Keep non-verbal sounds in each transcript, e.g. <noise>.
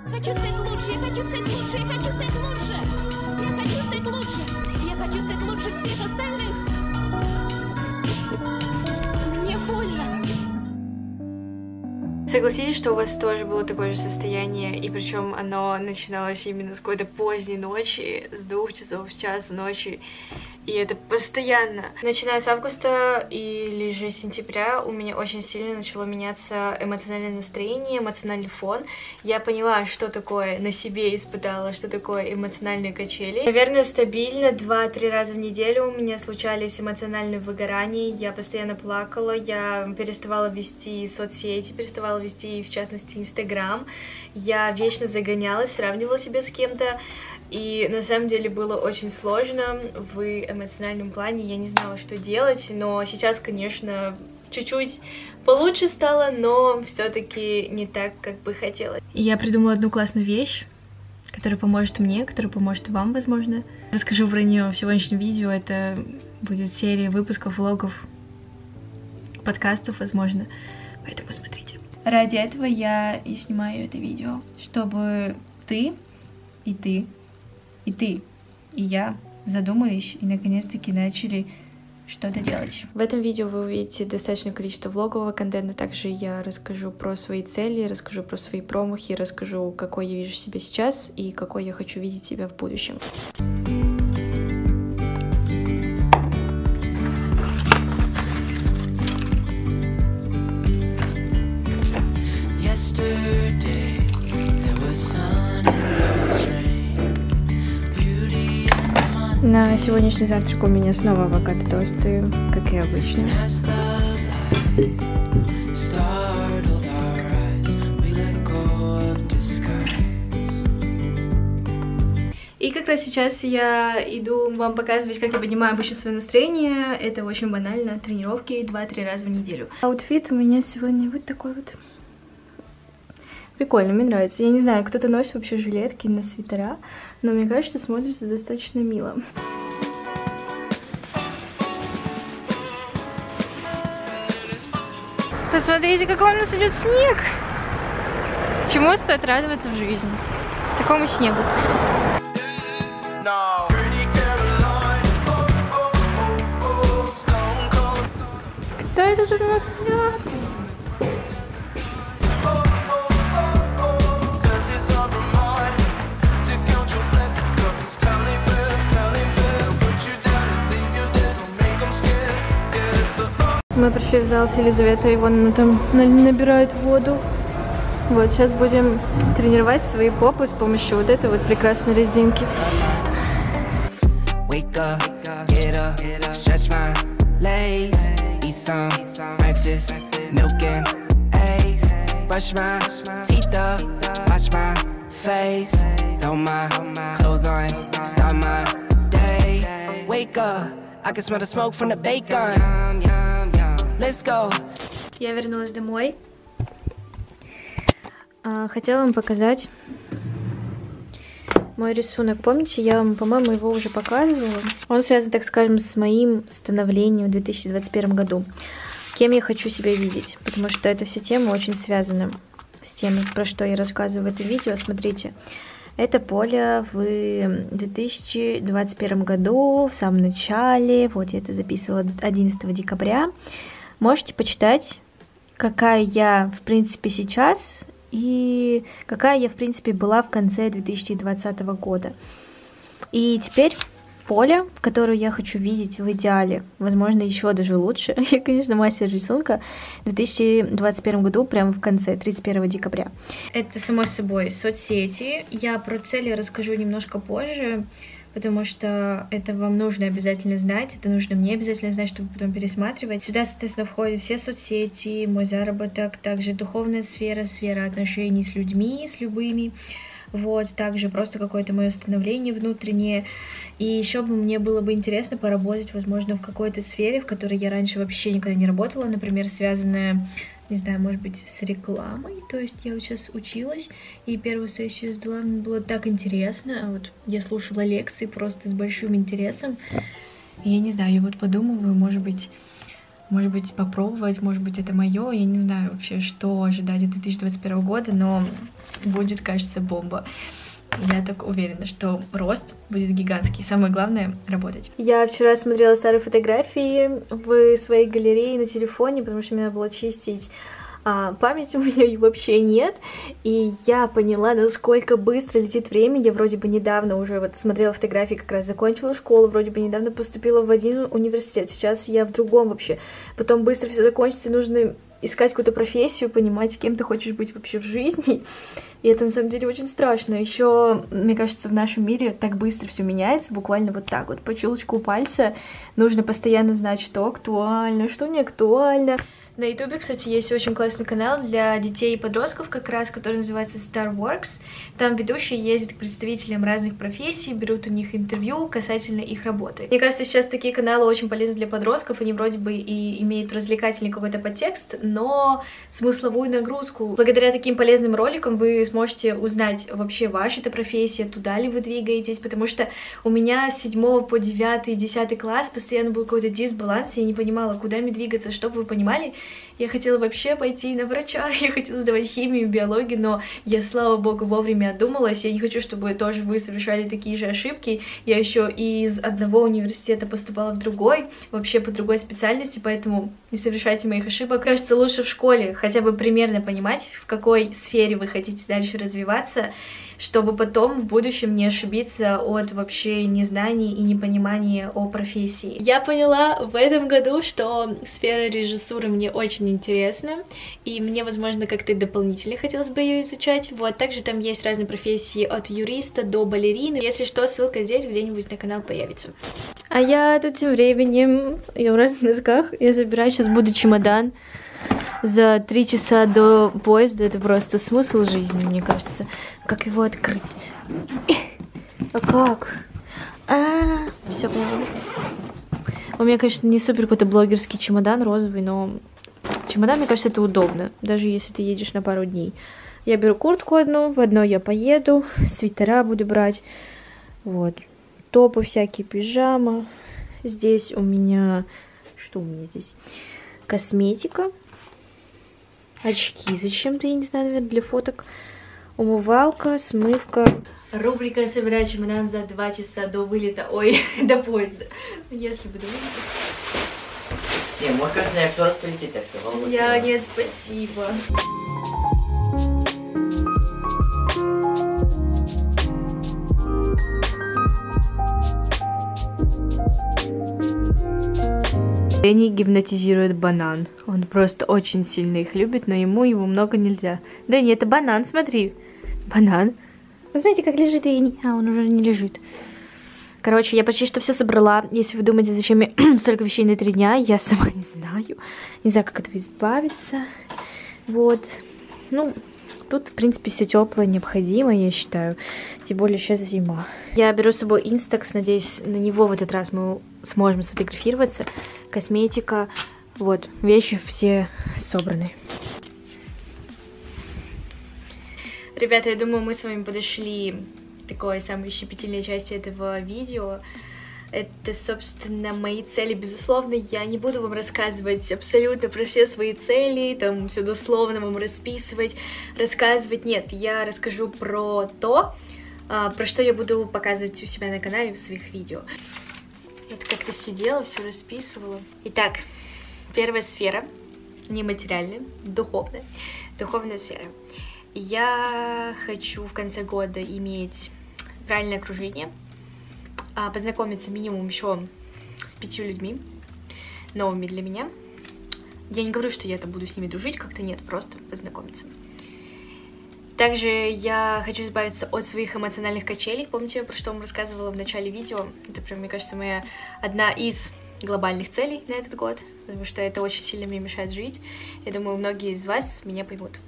Хочу стать лучше, я хочу стать лучше, я хочу стать лучше. Я хочу стать лучше. Я хочу стать лучше всех остальных. Мне больно. Согласитесь, что у вас тоже было такое же состояние, и причем оно начиналось именно с какой-то поздней ночи, с двух часов в час ночи, и это постоянно. Начиная с августа или же сентября у меня очень сильно начало меняться эмоциональное настроение, эмоциональный фон. Я поняла, что такое на себе испытала, что такое эмоциональные качели. Наверное, стабильно 2-3 раза в неделю у меня случались эмоциональные выгорания, я постоянно плакала, я переставала вести соцсети, переставала вести, в частности, Инстаграм. Я вечно загонялась, сравнивала себя с кем-то, и на самом деле было очень сложно в эмоциональном плане. Я не знала, что делать, но сейчас, конечно, чуть-чуть получше стало, но все-таки не так, как бы хотелось. И я придумала одну классную вещь, которая поможет мне, которая поможет вам, возможно. Расскажу про нее в сегодняшнем видео. Это будет серия выпусков, влогов, подкастов, возможно. Поэтому смотрите. Ради этого я и снимаю это видео, чтобы ты и ты и ты, и я задумались и наконец-таки начали что-то делать. В этом видео вы увидите достаточное количество влогового контента, также я расскажу про свои цели, расскажу про свои промахи, расскажу, какой я вижу себя сейчас и какой я хочу видеть себя в будущем. На сегодняшний завтрак у меня снова авокадо тосты, как и обычно. И как раз сейчас я иду вам показывать, как я поднимаю обычно свое настроение. Это очень банально. Тренировки 2-3 раза в неделю. Аутфит у меня сегодня вот такой вот. Прикольно, мне нравится. Я не знаю, кто-то носит вообще жилетки на свитера, но мне кажется, смотрится достаточно мило. Посмотрите, какой у нас идет снег! Чему стоит радоваться в жизни? Такому снегу. Кто это тут у нас идет? Мы пришли в зал с Елизаветой, и вон она там набирает воду. Вот, сейчас будем тренировать свои попы с помощью вот этой вот прекрасной резинки. I can smell the smoke from the bacon. Let's go. Я вернулась домой. А, хотела вам показать мой рисунок. Помните, я вам, по-моему, его уже показывала. Он связан, так скажем, с моим становлением в 2021 году. Кем я хочу себя видеть, потому что эта вся тема очень связана с тем, про что я рассказываю в этом видео. Смотрите, это поле в 2021 году, в самом начале. Вот я это записывала 11 декабря. Можете почитать, какая я, в принципе, сейчас и какая я, в принципе, была в конце 2020 года. И теперь поле, которое я хочу видеть в идеале, возможно, еще даже лучше. <laughs> Я, конечно, мастер рисунка в 2021 году, прямо в конце, 31 декабря. Это, само собой, соцсети. Я про цели расскажу немножко позже потому что это вам нужно обязательно знать, это нужно мне обязательно знать, чтобы потом пересматривать. Сюда, соответственно, входят все соцсети, мой заработок, также духовная сфера, сфера отношений с людьми, с любыми, вот, также просто какое-то мое становление внутреннее. И еще бы мне было бы интересно поработать, возможно, в какой-то сфере, в которой я раньше вообще никогда не работала, например, связанная не знаю, может быть, с рекламой. То есть я вот сейчас училась, и первую сессию сдала, мне было так интересно. Вот я слушала лекции просто с большим интересом. И я не знаю, я вот подумываю, может быть, может быть, попробовать, может быть, это мое. Я не знаю вообще, что ожидать от 2021 года, но будет, кажется, бомба. Я так уверена, что рост будет гигантский. Самое главное — работать. Я вчера смотрела старые фотографии в своей галерее на телефоне, потому что надо было чистить а, памяти у <laughs> меня вообще нет, и я поняла, насколько быстро летит время. Я вроде бы недавно уже вот смотрела фотографии, как раз закончила школу, вроде бы недавно поступила в один университет, сейчас я в другом вообще. Потом быстро все закончится, нужно искать какую-то профессию, понимать, кем ты хочешь быть вообще в жизни. И это на самом деле очень страшно. Еще, мне кажется, в нашем мире так быстро все меняется, буквально вот так вот, по щелчку пальца. Нужно постоянно знать, что актуально, что не актуально. На ютубе, кстати, есть очень классный канал для детей и подростков, как раз, который называется Star Works. Там ведущие ездят к представителям разных профессий, берут у них интервью касательно их работы. Мне кажется, сейчас такие каналы очень полезны для подростков, они вроде бы и имеют развлекательный какой-то подтекст, но смысловую нагрузку. Благодаря таким полезным роликам вы сможете узнать вообще ваша эта профессия, туда ли вы двигаетесь, потому что у меня с 7 по 9 10 класс постоянно был какой-то дисбаланс, я не понимала, куда мне двигаться, чтобы вы понимали, я хотела вообще пойти на врача, <laughs> я хотела сдавать химию, биологию, но я, слава богу, вовремя одумалась. Я не хочу, чтобы тоже вы совершали такие же ошибки. Я еще из одного университета поступала в другой, вообще по другой специальности, поэтому не совершайте моих ошибок. Кажется, лучше в школе хотя бы примерно понимать, в какой сфере вы хотите дальше развиваться, чтобы потом в будущем не ошибиться от вообще незнаний и непонимания о профессии. Я поняла в этом году, что сфера режиссуры мне очень интересна, и мне, возможно, как-то дополнительно хотелось бы ее изучать. Вот, также там есть разные профессии от юриста до балерины. Если что, ссылка здесь где-нибудь на канал появится. А я тут тем временем, я в разных носках, я забираю, сейчас буду чемодан за три часа до поезда. Это просто смысл жизни, мне кажется. Как его открыть? А как? А, все поняла. У меня, конечно, не супер какой-то блогерский чемодан розовый, но чемодан, мне кажется, это удобно, даже если ты едешь на пару дней. Я беру куртку одну, в одной я поеду, свитера буду брать, вот, топы всякие, пижама. Здесь у меня, что у меня здесь? Косметика, очки зачем-то, я не знаю, наверное, для фоток, умывалка, смывка. Рубрика «Собираю чемодан за два часа до вылета», ой, <laughs> до поезда, если бы до вылета. Не, может, кажется, я все раз полететь, так. Я, нет, спасибо. Дэнни гипнотизирует банан. Он просто очень сильно их любит, но ему его много нельзя. Дэнни, это банан, смотри. Банан. Вы как лежит Дэнни. А, он уже не лежит. Короче, я почти что все собрала. Если вы думаете, зачем мне <clears throat> столько вещей на три дня, я сама не знаю. Не знаю, как от этого избавиться. Вот. Ну, тут, в принципе, все теплое, необходимое, я считаю. Тем более сейчас зима. Я беру с собой Instax, надеюсь, на него в этот раз мы сможем сфотографироваться. Косметика. Вот, вещи все собраны. Ребята, я думаю, мы с вами подошли такой самой щепетильной части этого видео. Это, собственно, мои цели, безусловно. Я не буду вам рассказывать абсолютно про все свои цели, там все дословно вам расписывать, рассказывать. Нет, я расскажу про то, а, про что я буду показывать у себя на канале в своих видео. Вот как-то сидела, все расписывала. Итак, первая сфера, нематериальная, духовная, духовная сфера. Я хочу в конце года иметь правильное окружение, а, познакомиться минимум еще с пятью людьми, новыми для меня. Я не говорю, что я там буду с ними дружить, как-то нет, просто познакомиться. Также я хочу избавиться от своих эмоциональных качелей. Помните, про что я вам рассказывала в начале видео? Это прям, мне кажется, моя одна из глобальных целей на этот год, потому что это очень сильно мне мешает жить. Я думаю, многие из вас меня поймут.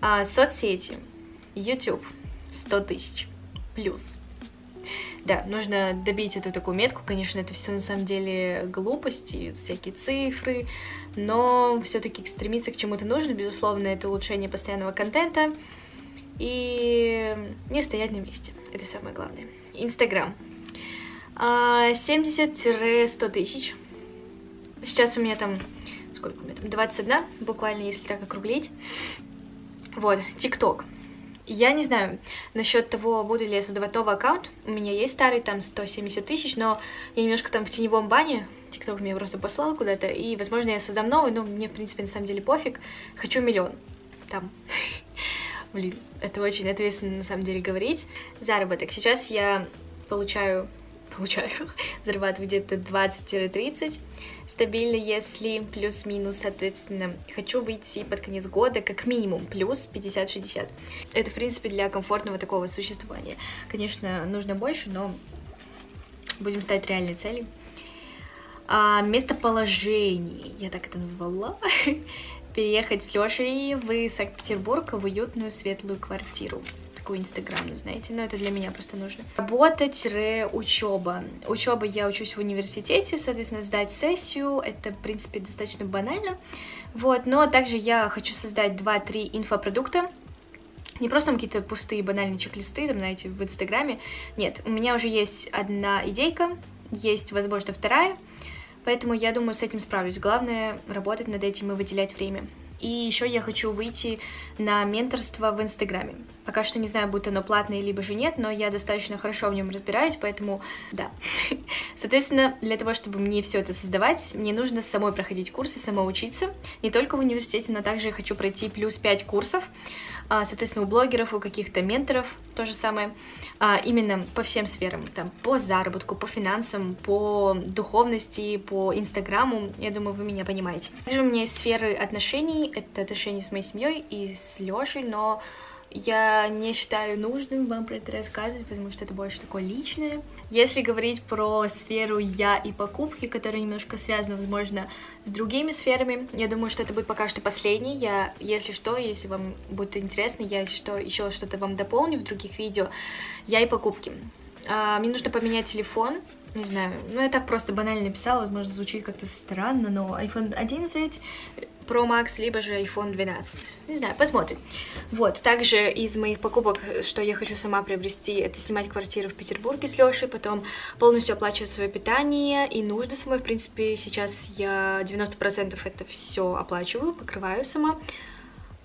А, соцсети, YouTube, 100 тысяч, плюс. Да, нужно добить эту такую метку. Конечно, это все на самом деле глупости, всякие цифры, но все-таки стремиться к чему-то нужно. Безусловно, это улучшение постоянного контента и не стоять на месте. Это самое главное. Инстаграм. 70-100 а, тысяч. Сейчас у меня там, сколько у меня там, 21, буквально, если так округлить. Вот, ТикТок. Я не знаю насчет того, буду ли я создавать новый аккаунт. У меня есть старый, там 170 тысяч, но я немножко там в теневом бане. ТикТок меня просто послал куда-то, и, возможно, я создам новый, но мне, в принципе, на самом деле пофиг. Хочу миллион. Там. <laughs> Блин, это очень ответственно, на самом деле, говорить. Заработок. Сейчас я получаю получаю, зарабатываю где-то 20-30 стабильно, если плюс-минус, соответственно, хочу выйти под конец года как минимум плюс 50-60. Это, в принципе, для комфортного такого существования. Конечно, нужно больше, но будем ставить реальные цели. А, местоположение, я так это назвала, <laughs> переехать с Лешей в Санкт-Петербург в уютную светлую квартиру такую инстаграмную, знаете, но это для меня просто нужно. Работа-учеба. Учеба я учусь в университете, соответственно, сдать сессию, это, в принципе, достаточно банально, вот, но также я хочу создать 2-3 инфопродукта, не просто какие-то пустые банальные чек-листы, там, знаете, в Инстаграме. Нет, у меня уже есть одна идейка, есть, возможно, вторая, поэтому я думаю, с этим справлюсь. Главное работать над этим и выделять время. И еще я хочу выйти на менторство в Инстаграме. Пока что не знаю, будет оно платное либо же нет, но я достаточно хорошо в нем разбираюсь, поэтому да. <laughs> Соответственно, для того, чтобы мне все это создавать, мне нужно самой проходить курсы, самоучиться. Не только в университете, но также я хочу пройти плюс 5 курсов соответственно, у блогеров, у каких-то менторов то же самое, а, именно по всем сферам, там, по заработку, по финансам, по духовности, по инстаграму, я думаю, вы меня понимаете. Также у меня есть сферы отношений, это отношения с моей семьей и с Лешей, но я не считаю нужным вам про это рассказывать, потому что это больше такое личное. Если говорить про сферу я и покупки, которая немножко связана, возможно, с другими сферами, я думаю, что это будет пока что последний. Я, если что, если вам будет интересно, я, что, еще что-то вам дополню в других видео. Я и покупки. А, мне нужно поменять телефон, не знаю, ну я так просто банально написала, возможно, звучит как-то странно, но iPhone 11 Pro Max, либо же iPhone 12. Не знаю, посмотрим. Вот, также из моих покупок, что я хочу сама приобрести, это снимать квартиру в Петербурге с Лешей, потом полностью оплачивать свое питание и нужды самой. В принципе, сейчас я 90% это все оплачиваю, покрываю сама.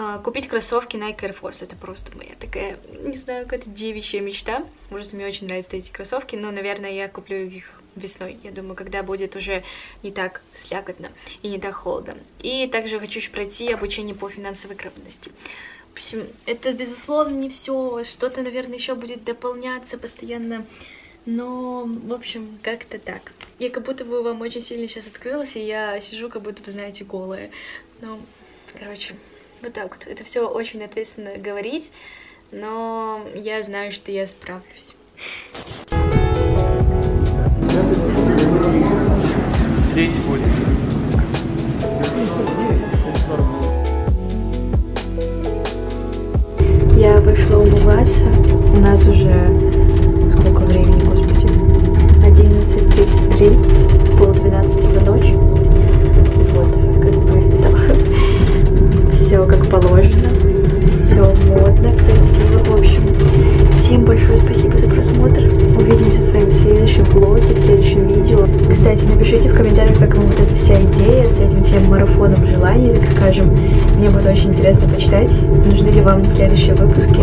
А, купить кроссовки Nike Air Force. Это просто моя такая, не знаю, какая-то девичья мечта. Может, мне очень нравятся эти кроссовки, но, наверное, я куплю их весной. Я думаю, когда будет уже не так слякотно и не так холодно. И также хочу еще пройти обучение по финансовой грамотности. В общем, это, безусловно, не все. Что-то, наверное, еще будет дополняться постоянно. Но, в общем, как-то так. Я как будто бы вам очень сильно сейчас открылась, и я сижу, как будто бы, знаете, голая. Ну, короче, вот так вот. Это все очень ответственно говорить, но я знаю, что я справлюсь. Дети будет. Я вышла умываться. У нас уже сколько времени, господи? 11.33, Кстати, напишите в комментариях, как вам вот эта вся идея с этим всем марафоном желаний, так скажем. Мне будет очень интересно почитать, нужны ли вам следующие выпуски.